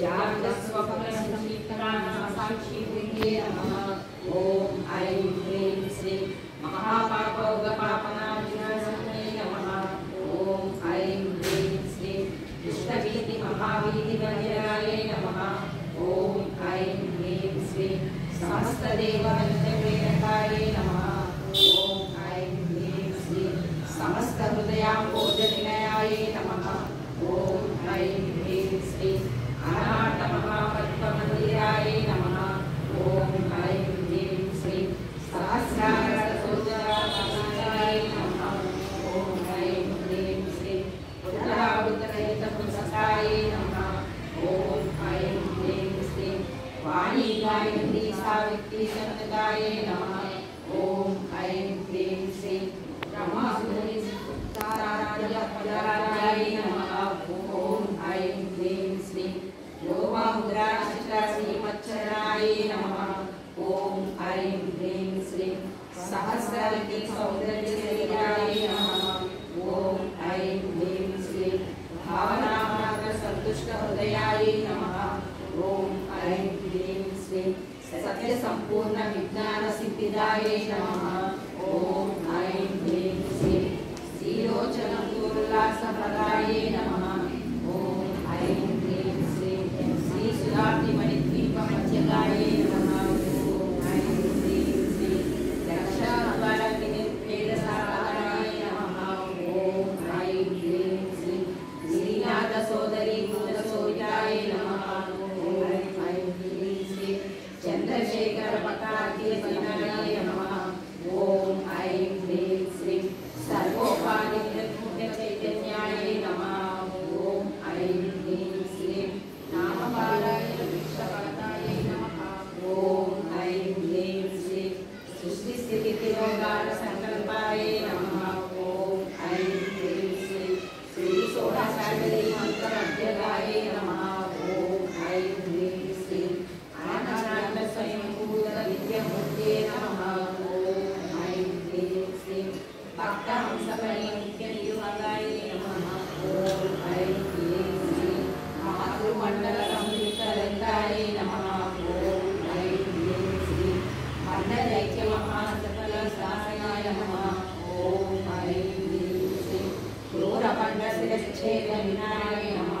जातस्वप्नसंयुक्तानासाक्षिभुङ्गे नमः। ॐ ऐं ह्रीं श्रीं। महापापौगपापनाशनाय नमः। ॐ ऐं ह्रीं श्रीं इष्टवीतिमहावीतिमन्दिराय नमः महादेवाय ह्रीं श्री अनाथमहापद्ममन्दिराय नमः ॐ ऐं ह्रीं श्री सहस्रारसोजराय नमः ॐ ऐं ह्रीं श्री बुद्धराबुद्धरहितपुंसकाय नमः ॐ ऐं ह्रीं श्री वाणीगायत्री सावित्री चन्द्रदाय नमः ॐ ऐं ह्रीं श्री सहस्रमिति सौन्दर्यशरीराय नमः ॐ ऐं ह्रीं श्रीं भावनामात्रसन्तुष्टहृदयाय नमः ॐ ऐं ह्रीं श्रीं सत्यसम्पूर्णविज्ञानसिद्धिदाय नमः ॐ ऐं ह्रीं श्रीं श्रीलोचनदुर्ल्लासप्रदाय नमः ॐ ऐं ह्रीं श्रीं श्रीसुधार्ति Chaitanya